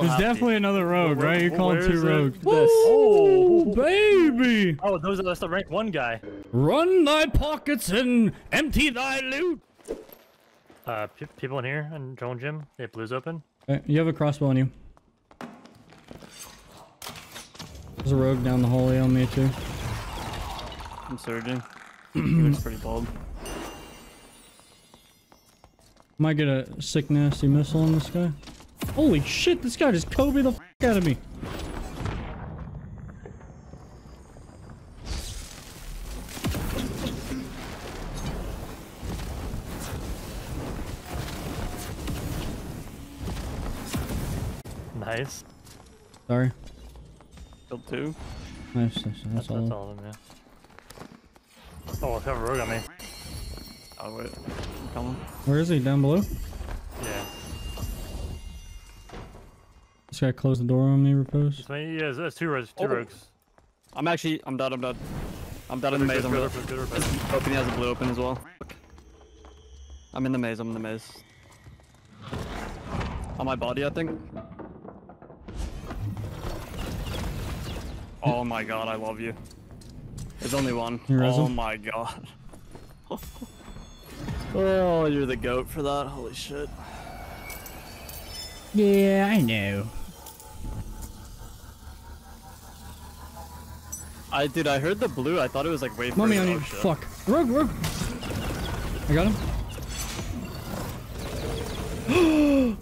There's definitely another rogue, Where- right? You're calling two rogues. This. Oh, baby! Oh, those are that's the rank one guy. Run thy pockets and empty thy loot. Uh, pe people in here and Joan Gym. They have blues open. Okay, you have a crossbow on you. There's a rogue down the hallway on me too. I'm surging. he looks pretty bald. Might get a sick nasty missile on this guy. Holy shit, this guy just Kobe the f out of me. Nice. Sorry. Killed two. Nice, that's, that's, That's, all. that's all of them, yeah. Oh, I have a rogue on me. Oh wait, coming. Where is he? Down below? This guy closed the door on me, Repoze. This way, yeah, there's two rogues. Two Oh. rogues. I'm actually, I'm dead, I'm dead. I'm dead in the maze, I'm Good, good, good, good, good. Open, he has a blue open as well. I'm in the maze, I'm in the maze. On my body, I think. Oh my god, I love you. There's only one. You res Oh him? my god. oh, you're the goat for that. Holy shit. Yeah, I know. I dude, I heard the blue. I thought it was like way Mommy further. on you. Oh. Fuck. Rogue, rogue. I got him.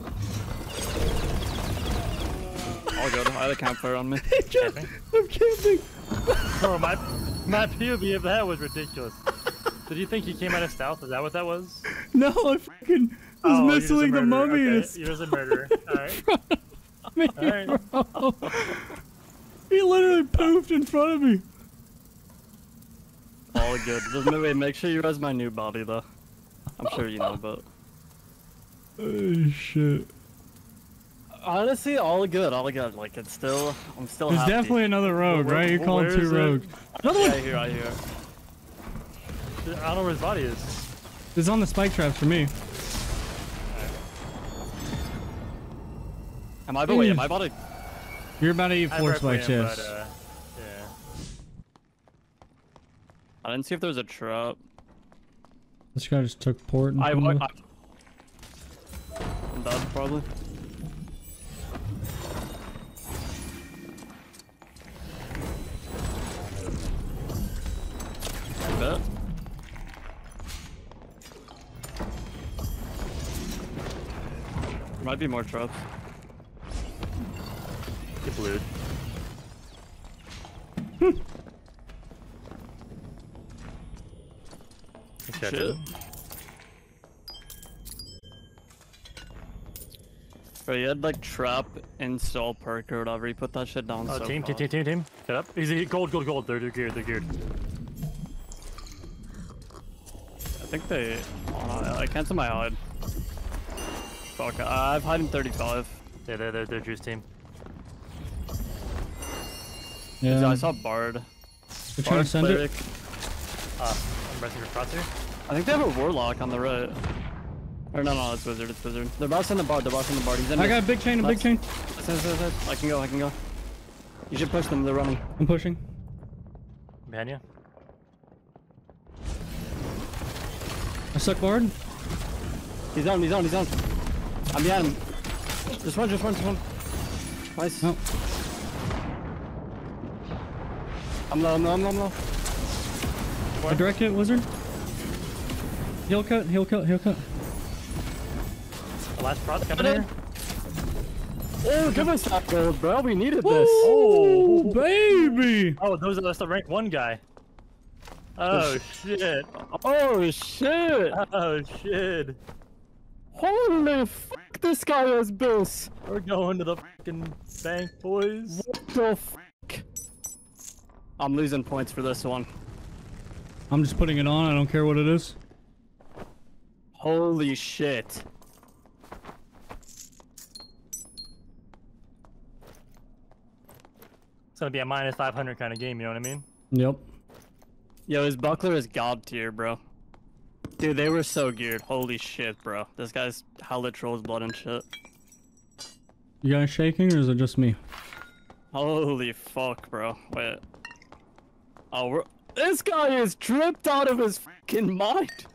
Oh, All good. I had a campfire on me. I'm camping. Oh, my, my POV of that was ridiculous. Did you think he came out of stealth? Is that what that was? No, I fucking was Oh, you're just a missing the mummy. Okay, It's You're just a murderer. Alright. me, Alright. bro. He literally poofed in front of me. All good. Just wait, make sure you res my new body though. I'm sure you know, but Oh shit. honestly, all good, all good. Like it's still, I'm still There's happy. definitely another rogue, Where- right? You're calling two rogues. Another one. I hear, I hear. I don't know where his body is. It's on the spike traps for me. Am I? But wait, Mm. am I about to? You're about to eat I four reckon, spikes, yes. But, uh, yeah. I didn't see if there was a trap. This guy just took port. And I, pulled I, it. I'm dead probably. I bet. Might be more traps. Get blued. Okay, Shit. Bro, you had like trap install perk or whatever. You put that shit down Oh, so team, team, team, team, team. Get up. Easy. Gold, gold, gold. They're, they're geared. They're geared. I think they. Oh, I cancel my hide. Fuck, I have hide in 35. Yeah, they're, they're, they're juice team. yeah. I saw Bard. We're trying Bard to send cleric. it. Uh, I'm resting for crosshair. I think they have a Warlock on the right. Or no, no, it's Wizard, it's Wizard. They're about to send the Bard, they're about to send the Bard. He's in I got a big chain, a big chain. I can go, I can go. You should push them, they're running. I'm pushing. Behind you. I suck bard. He's on, he's on, he's on. I'm behind him. Just run, just run, just run. Nice. No. I'm low, I'm low, I'm low, I'm low. I direct hit, wizard. He'll cut, he'll cut, he'll cut. The last prod coming in. Oh, give us that gold, bro. We needed this. Oh, baby! Oh, those are that's the rank one guy. Oh shit. Oh, shit. Oh shit. Holy fuck, this guy has bills. We're going to the fucking bank, boys. What the fuck? I'm losing points for this one. I'm just putting it on, I don't care what it is. Holy shit. It's gonna be a minus 500 kind of game, you know what I mean? Yep. Yo, his buckler is god tier, bro. Dude, they were so geared. Holy shit, bro. This guy's hella trolls blood and shit. You guys shaking or is it just me? Holy fuck, bro. Wait. Oh, we're... this guy is tripped out of his fucking mind.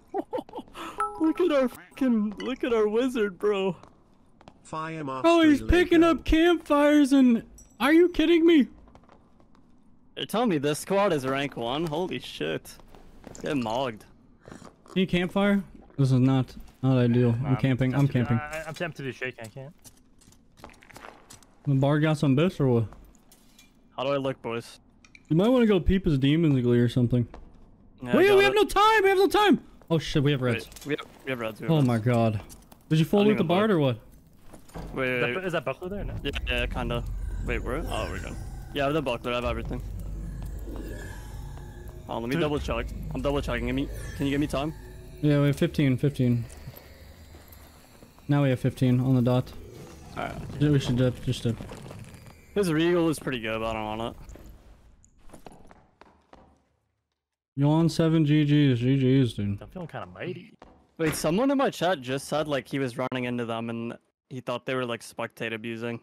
Look at our fucking, look at our wizard, bro. Fire mastery Oh, he's picking Lego. up campfires and... Are you kidding me? You're telling me this squad is rank one? Holy shit. Get mogged. Need campfire? This is not not ideal. I'm Nah, camping. I'm tempted- camping. I, I'm tempted to shake. I can't. The bar got some bits or what? How do I look, boys? You might want to go peep his demons glee or something. Yeah, Wait, got we have no time. We have no time. Oh shit, we have reds. Wait, we have, we have reds. We have Oh reds. my god. Did you full I loot the even bard or what? Wait, Is wait, that, wait. is that buckler there? No. Yeah, yeah, kinda. Wait, where? Oh, we're good. Yeah, I have the buckler. I have everything. Oh, let me double check. I'm double checking. Give me, can you give me time? Yeah, we have 15, 15. Now we have 15 on the dot. Alright. We should dip, just dip. His regal is pretty good, but I don't want it. You on 7 GG's, GG's, dude. I'm feeling kind of mighty. Wait, someone in my chat just said like he was running into them and he thought they were like spectate abusing.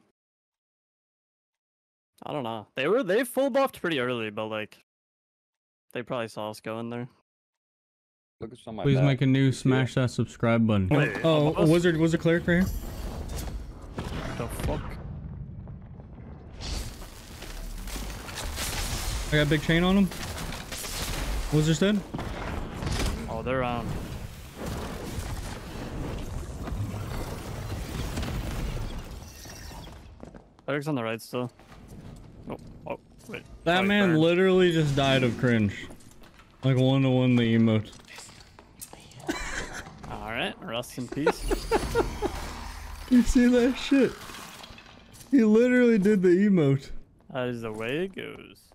I don't know. They were they full buffed pretty early, but like they probably saw us go in there. Look at some Please back. make a new smash that subscribe button. Wait, oh, a almost? Oh, wizard, wizard cleric right here. The fuck? I got a big chain on him. Wizard's dead. Oh, they're um. Eric's on the right still. Oh, oh, wait. That Oh, man burned. literally just died of cringe. Like one to one the emote. Alright, rest in peace. You see that shit? He literally did the emote. that is the way it goes.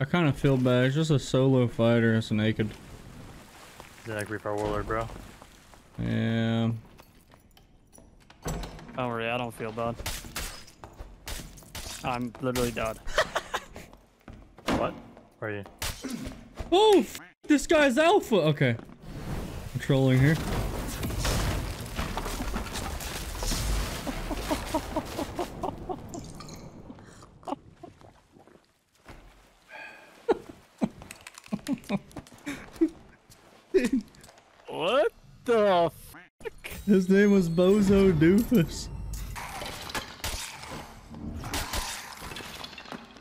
I kind of feel bad. It's just a solo fighter. It's naked. Is that like Reaper Warlord, bro? Yeah. Don't worry, I don't feel bad. I'm literally dead. What? Where are you? Oh, f this guy's alpha. Okay. I'm trolling here. What the f- His name was Bozo Doofus.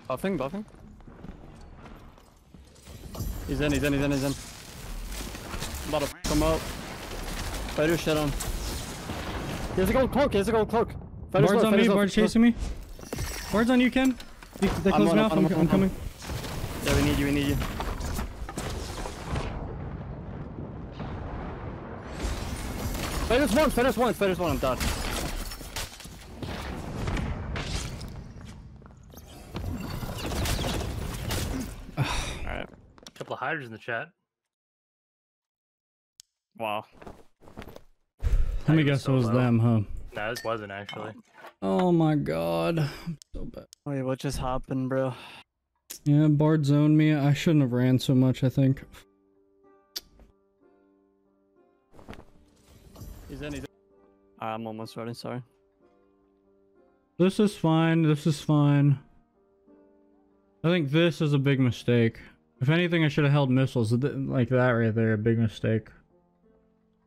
Buffing, buffing. He's in, he's in, he's in, he's in. I'm about to f him up. Fight your shit on. He has a gold cloak, he has a gold cloak. Fight his Bard's low, on me. his Bard's chasing me. Bard's on you, Ken. They, they I'm close on me off. I'm I'm, I'm I'm coming. Yeah, we need you, we need you. Fight one, finish one, us once, fight us one, I'm done. Alright. couple of hiders in the chat. Wow. Let me guess so it was low. them, huh? No, this wasn't actually. Oh my god. I'm so bad. Oh, Wait, what just happened, bro? Yeah, Bard zoned me. I shouldn't have ran so much, I think. He's in, he's in. I'm almost ready, sorry. This is fine. This is fine. I think this is a big mistake. If anything, I should have held missiles like that right there. A big mistake.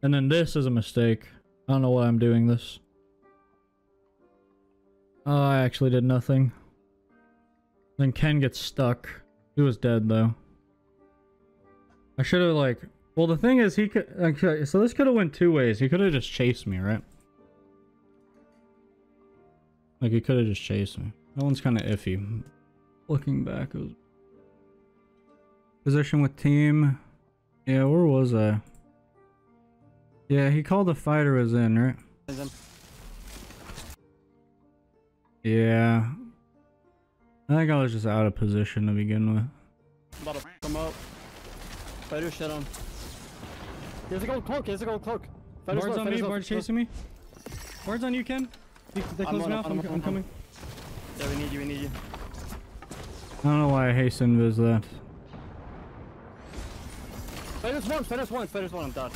And then this is a mistake. I don't know why I'm doing this. Oh, I actually did nothing. Then Ken gets stuck. He was dead though. I should have like. Well, the thing is, he could. Okay, so this could have went two ways. He could have just chased me, right? Like he could have just chased me. That one's kind of iffy. Looking back, was position with team. Yeah, where was I? Yeah, he called the fighter was in, right? Yeah. I think I was just out of position to begin with. About to him up. Fight your shit on. He has a gold cloak, he has a gold cloak. Fight his Bard's low, on me. Bard's fight his low. chasing me. Bard's on you, Ken. They, close on me him, off. I'm I'm, I'm I'm coming. Yeah, we need you, we need you. I don't know why I hasten vis that. Fighters one, fighters one, fighters one, I'm done.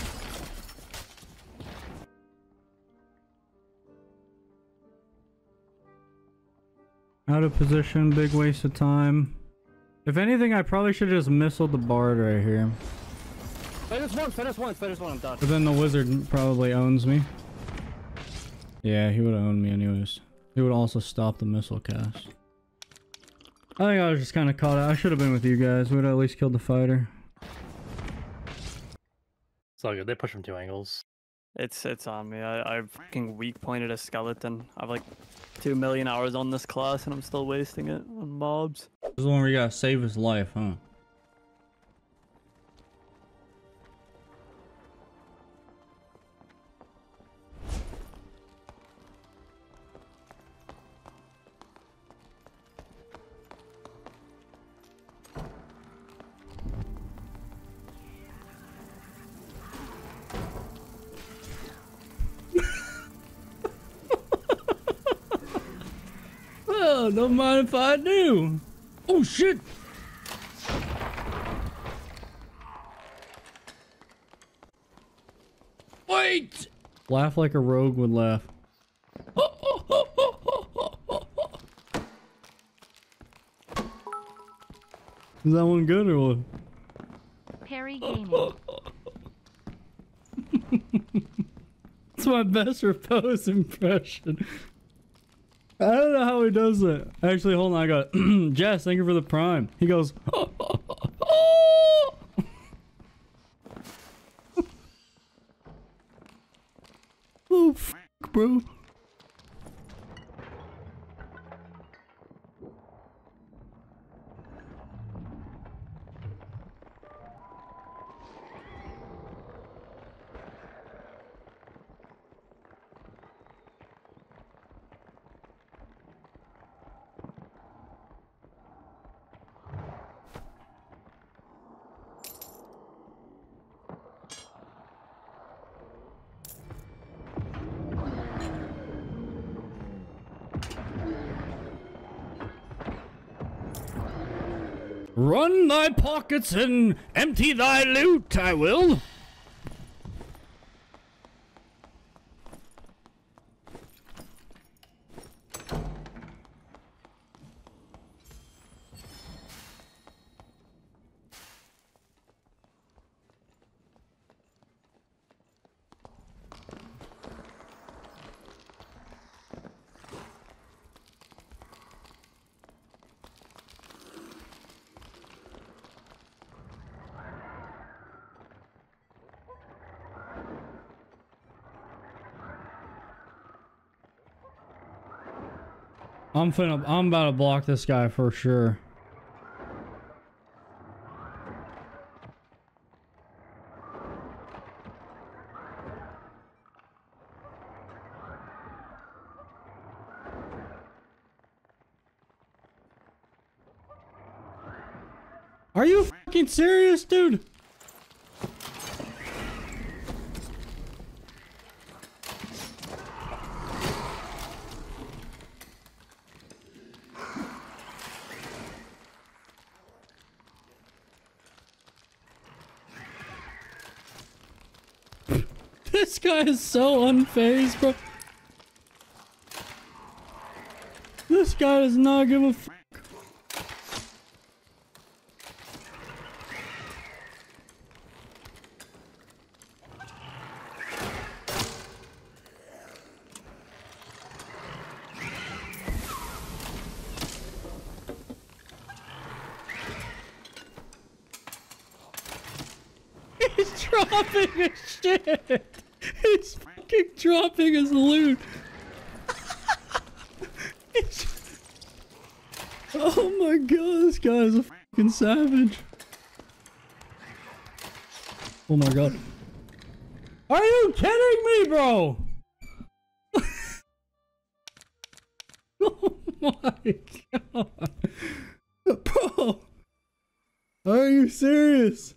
Out of position, big waste of time. If anything, I probably should have just missiled the bard right here. Fighters one, fighters one, fighters one, I'm done. But then the wizard probably owns me. Yeah, he would have owned me anyways. He would also stop the missile cast. I think I was just kind of caught out. I should have been with you guys. We would at least killed the fighter. It's all good. They push from two angles. It's it's on me. I I fucking weak pointed a skeleton. I've like two million hours on this class and I'm still wasting it on mobs. This is the one where you gotta save his life, huh? Don't mind if I do. Oh shit! Wait! Laugh like a rogue would laugh. Is that one good or what? Perry Gaming. It's my best Repoze impression. I don't know how he does it. Actually, hold on. I got. Jess, thank you for the prime. He goes. Oh, oh, f bro. Run thy pockets and empty thy loot, I will. I'm finna, I'm about to block this guy for sure. Are you fucking serious, dude? This guy is so unfazed, bro. This guy does not give a f- He's dropping his shit. He's fucking dropping his loot. Oh my god, this guy is a fucking savage. Oh my god. Are you kidding me, bro? oh my god. Bro. Are you serious?